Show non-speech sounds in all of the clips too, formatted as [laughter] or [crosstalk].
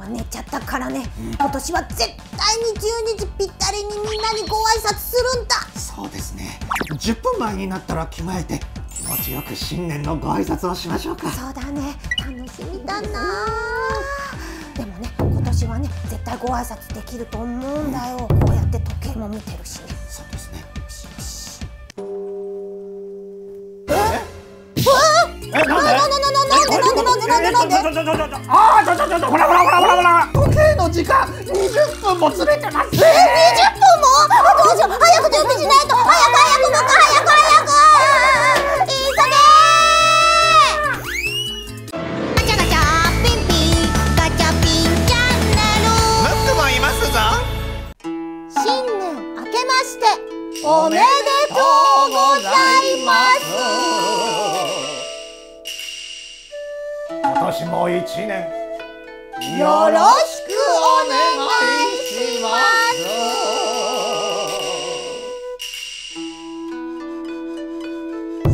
は寝ちゃったからね、今年は絶対に12時ぴったりにみんなにご挨拶するんだ。そうですね。10分前になったら着替えて気持ちよく新年のご挨拶をしましょうか。そうだね。楽しみだな。でもね今年はね絶対ご挨拶できると思うんだよ。こうやって時計も見てるしねでなんで。なんでなんでなんでなんでああちょちょちょちょほらほらほらほらほら時計の時間20分もずれてますえ20分もどうしよう早く準備しないと早く早く僕早く早く急げガ年も一年。よろしくお願いします。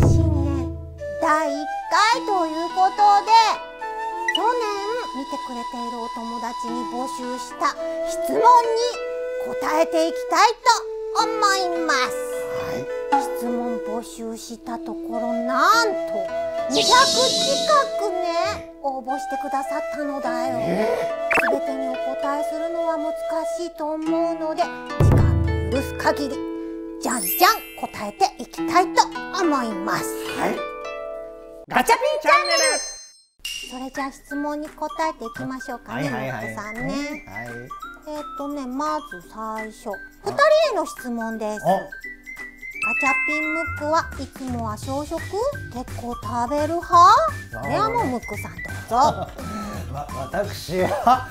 新年第1回ということで去年見てくれているお友達に募集した質問に答えていきたいと思います。はい。質問募集したところなんと200近くね応募してくださったのだよ。え全てにお答えするのは難しいと思うので時間の許す限りじゃんじゃん答えていきたいと思います。ーはい。ガチャピンチャンネル。それじゃあ質問に答えていきましょうかね、はいはいさんね。はい。えっ、とねまず最初。2人への質問です。お。ガチャピンムックはいつもは朝食？結構食べる派？これはもうムックさんどうぞわ私は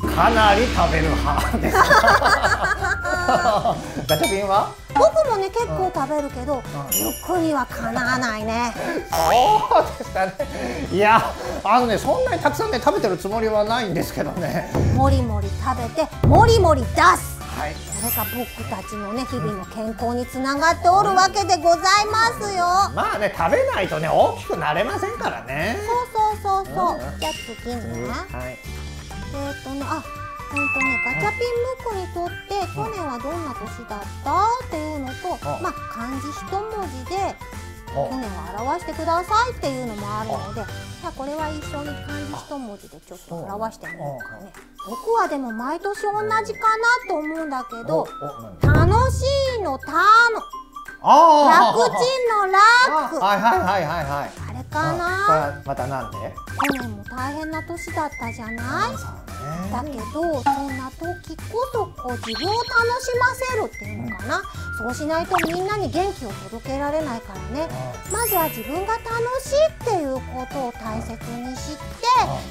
かなり食べる派です。ガチャピンは？僕もね結構食べるけどムックにはかなわないね。そうですかね。いやあのねそんなにたくさんね食べてるつもりはないんですけどね。もりもり食べてもりもり出す。はい。それが僕たちのね日々の健康につながっておるわけでございますよ。まあね食べないとね大きくなれませんからね。そうそうそうそうう。ん。じゃあ次ね。はい。えっ、とねあほんとねガチャピンムックにとって去年はどんな年だった？っていうのとうん。まあ漢字一文字でお去年を表してくださいっていうのもあるのでじゃあこれは一緒に漢字一文字でちょっと表してみようかね。僕はでも毎年同じかなと思うんだけおど楽しいの「た」のあ楽ちんの「楽」はいはいはいはいはいかうんなまたなんで？去年も大変な年だったじゃない？だけどそんな時こそこう自分を楽しませるっていうのかな、そうしないとみんなに元気を届けられないからね。まずは自分が楽しいっていうことを大切にして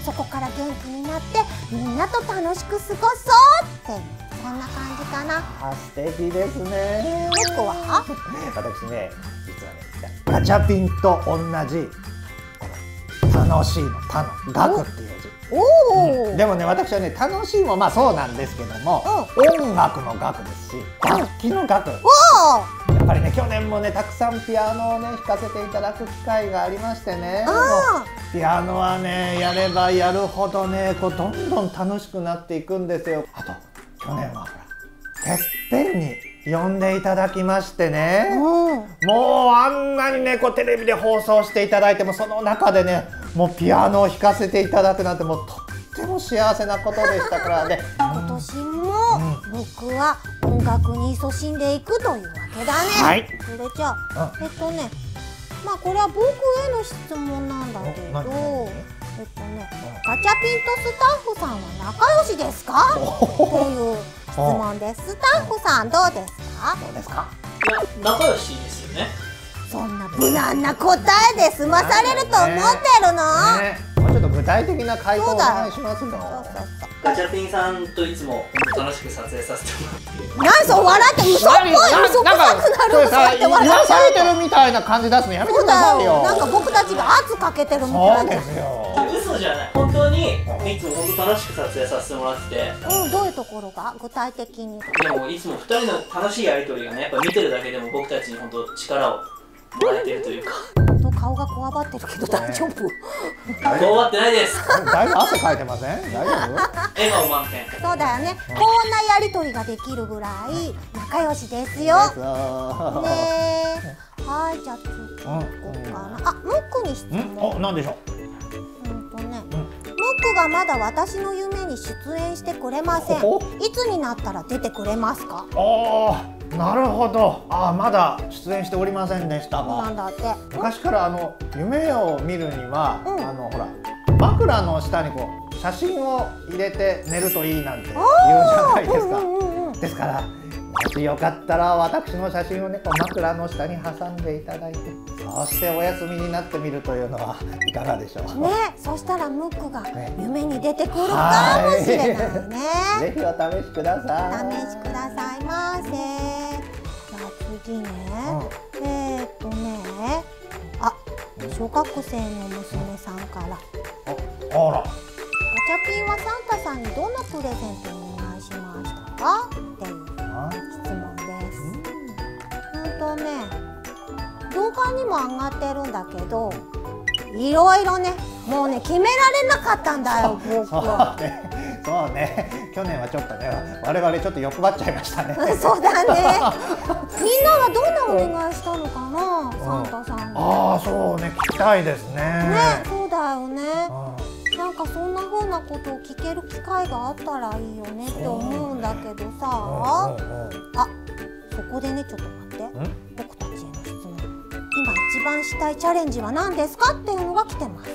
そこから元気になってみんなと楽しく過ごそうって。そんな感じかな。あ素敵ですね。僕は？[laughs] 私ね実はねガチャピンと同じ楽しいの「た」の「楽」っていう字。おお、でもね私はね楽しいもまあそうなんですけども音楽の楽ですし楽器の楽やおおっぱりね去年もねたくさんピアノをね弾かせていただく機会がありましてねピアノはねやればやるほどねこうどんどん楽しくなっていくんですよ。あと去年はほらてっぺんに呼んでいただきましてねうん。もうあんなにねこうテレビで放送していただいてもその中でねもうピアノを弾かせていただくなんてもうとっても幸せなことでしたからね。今年も僕は音楽に勤しんでいくというわけだね。はいそれじゃあ、えっとね、まあこれは僕への質問なんだけど、えっとね、ガチャピンとスタッフさんは仲良しですか？っていう質問です。スタッフさんどうですか？どうですか？いや仲良しですよねそんな無難な答えで済まされると思ってるの？ねもうちょっと具体的な回答お願いしますよ。そうそうそう。ガチャピンさんといつも楽しく撮影させてもらって何そう笑って嘘っぽい嘘くさくなる嘘さって笑っ言わされてるみたいな感じ出すのやめてくださいよ。よ。なんか僕たちが圧かけてるみたいでそうで。すよ。嘘じゃない本当にいつも本当楽しく撮影させてもらっててうん、どういうところが？具体的に。でもいつも2人の楽しいやり取りがねやっぱ見てるだけでも僕たちに本当力をもらえてるというか。と顔がこわばってるけど大丈夫、こうわってないです。だいぶ汗かいてません？大丈夫？笑顔満点。そうだよね。こんなやりとりができるぐらい仲良しですよ。ねえ。はいじゃあ次行こうかな。あムックに質ん？問お、なんでしょう？んとね、ムックがまだ私の夢に出演してくれません。おいつになったら出てくれますか？うおーなるほど。あーまだ出演しておりませんでしたが。だって昔からあの夢を見るには、うん。あのほら枕の下にこう写真を入れて寝るといいなんて言うじゃないですか、うんうんうんうん。ですからもしよかったら私の写真をねこう枕の下に挟んでいただいてそしてお休みになってみるというのはいかがでしょう、ねそしたらムックがね。夢に出てくるかもしれないね。[laughs] ぜひお試しください。お試しくださいませじゃあ次ね、えー、っとね。あ小学生の娘さんから。あら。ガチャピンはサンタさんにどんなプレゼントをお願いしましたか？っていうあ質問です。うん。とね動画にも上がってるんだけどいろいろねもうね決められなかったんだよ僕は。ね。そうね去年はちょっとね我々ちょっと欲張っちゃいましたね。そうだね。[laughs] みんなはどんなお願いしたのかな、サンタさんに。ああそうね。聞きたいですね。ね、そうだよね。うなんかそんな風なことを聞ける機会があったらいいよねって思うんだけどさ。んあ、うんうんうん。そこでねちょっと待って。ん？僕たちへの質問。今一番したいチャレンジは何ですか？っていうのが来てます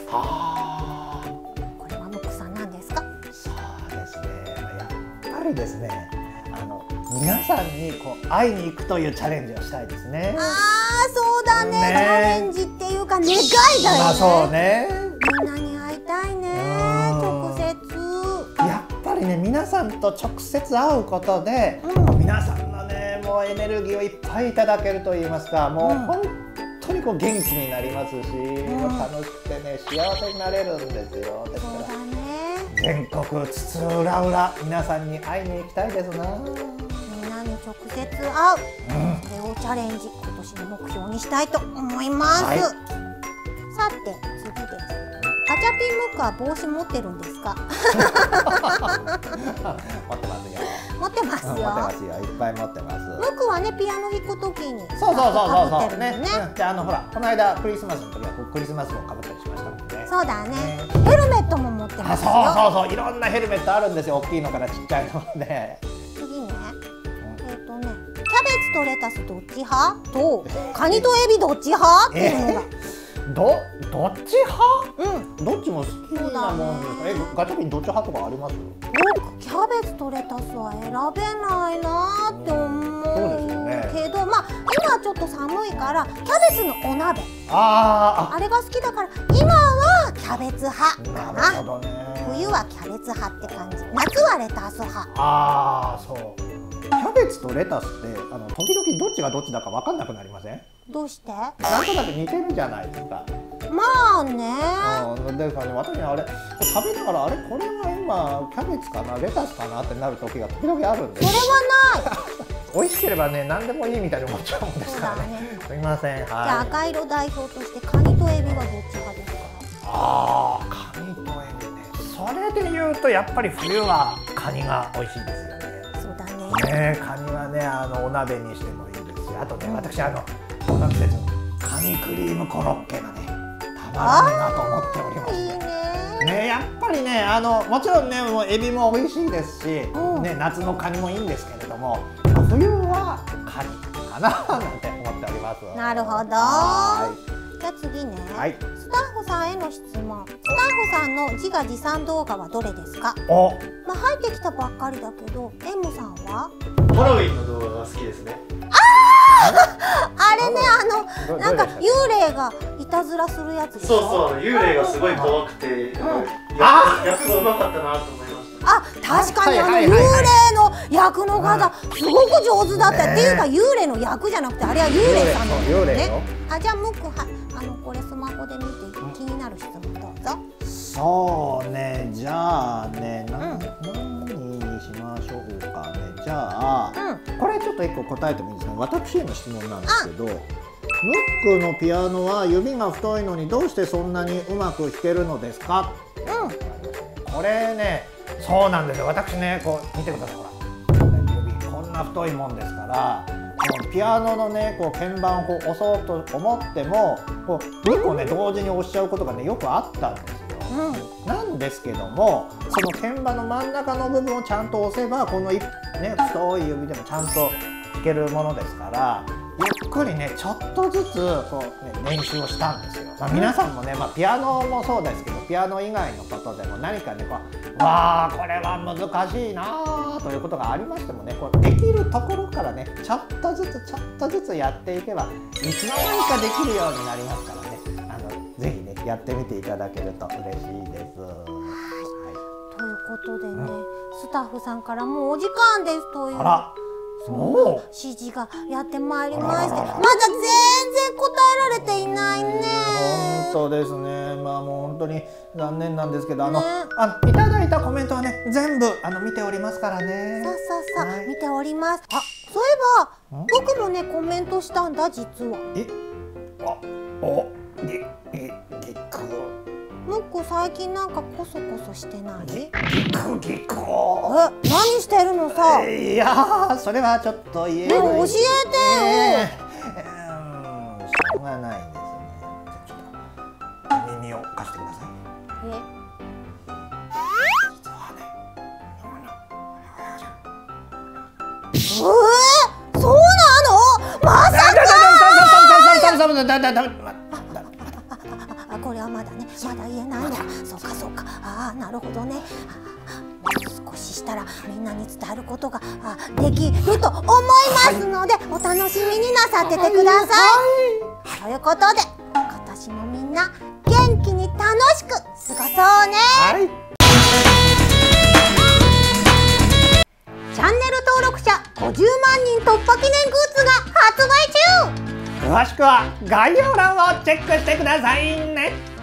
りですねあの皆さんにこう会いに行くというチャレンジをしたいですね。あーそうだね。ね。チャレンジっていうか願いだよね,、まあそうね。みんなに会いたいね。うん。直接。やっぱりね皆さんと直接会うことで、うん。皆さんのねもうエネルギーをいっぱいいただけると言いますかもううん本当にこう元気になりますし、もう楽しくてね幸せになれるんですよ。ですそうからだね全国津々浦々皆さんに会いに行きたいですな、みんなに直接会う。うん。それをチャレンジ今年の目標にしたいと思います、はい。さて次です。ガチャピンムックは帽子持ってるんですか？[laughs] 持ってますよ。持ってますよ。うん持ってますよ。いっぱい持ってます。ムックはねピアノ弾くときにそうそうそうそうそう。ね。ね。うん、であのほらこの間クリスマスの時はクリスマスもかぶったりしましたもんね。そうだね。ね。ヘルメットも持ってあますよそう。そうそう。いろんなヘルメットあるんですよ。大きいのからちっちゃいのまで。次ね。えっ、とね。キャベツとレタスどっち派？とカニとエビどっち派？っていうのが、どどっち派？うん。どっちも好きなもんですか？えガチャピンどっち派とかあります？僕キャベツとレタスは選べないなって思そうですようね。けどまあ今ちょっと寒いからキャベツのお鍋。あーあ。れが好きだから今はキャベツ派あかな。ね。冬はキャベツ派って感じ。夏はレタス派。ああそう。キャベツとレタスってあの時々どっちがどっちだか分かんなくなりません？どうして？なんとなく似てるじゃないですか。まあね。うんですからね私あれ食べながらあれこれは今キャベツかなレタスかなってなる時が時々あるんで。それはない。[laughs] 美味しければね何でもいいみたいに思っちゃうんですからね。そうすみません。じゃあはい赤色代表としてカニとエビはどっち派ですか？ああカニとエビね。それで言うとやっぱり冬はカニが美味しいですよね。そうだね。ねカニはねあのお鍋にしてもいいですしあとね私あのこの季節カニクリームコロッケがねたまらないなと思っておりましてねねやっぱりねあのもちろんねもうエビも美味しいですし、うん。ね、夏のカニもいいんですけれども冬はカニかななんて思っております。なるほど。はじゃあ次ね、いはい。スタッフさんへの質問。スタッフさんの自画自賛動画はどれですか？お。まあ入ってきたばっかりだけど M さんは？ハロウィンの動画が好きですね。あ [laughs] れねあのどなんか幽霊がいたずらするやつそうそう幽霊がすごい怖くて、あや役がうまかったなと思いました。あ確かにあの幽霊の役の方すごく上手だった、ねっていうか幽霊の役じゃなくてあれは幽霊さんなんだよ幽霊よねあじゃあムックはこで見て気になる質問どうぞ。そうね。じゃあね何にしましょうかね。じゃあ、うん。これちょっと一個答えてもいいですか？私への質問なんですけどムックのピアノは指が太いのにどうしてそんなにうまく弾けるのですか？これねそうなんですよ。私ねこう見てくださいほら。指こんな太いもんですからピアノのねこう鍵盤をこう押そうと思ってもこう2個ね同時に押しちゃうことがねよくあったんですよ。うんなんですけどもその鍵盤の真ん中の部分をちゃんと押せばこのい、ね、太い指でもちゃんと弾けるものですからゆっくりねちょっとずつこう、ね、練習をしたんですよ。まあ、皆さんもね、まあ、ピアノもそうですけどピアノ以外のことでも何かねこうわあこれは難しいなあということがありましてもねこうできるところからねちょっとずつちょっとずつやっていけばいつの間にかできるようになりますからね。あのぜひねやってみていただけると嬉しいです。はい。ということでね、スタッフさんからもうお時間ですというあらもう。指示がやってまいりましてまだ全然答えられていないね。本当ですね。まあもう本当に残念なんですけど、あの、ね。あのいただいたコメントはね、全部あの見ておりますからね。さあさあさあ、はい。見ております。あそういえばん？僕もねコメントしたんだ実は。え、あ、お、ぎ、ぎ、ぎく、ムック最近なんかコソコソしてない？ぎ、えぎく、ぎく。何してるのさ。いやー、それはちょっと言えない。でも教えて。よ、え。ーうーん、しょうがないですね。ちょっと耳を貸してください。ええー、そうなの？まさあこれはまだねまだ言えないのかそうかそうかああなるほどねししたらみんなに伝えることがあできると思いますので、お楽しみになさっててください。ということで今年もみんな元気に楽しく過ごそうねはい。チャンネル登録者50万人突破記念グッズが発売中詳しくは概要欄をチェックしてくださいね。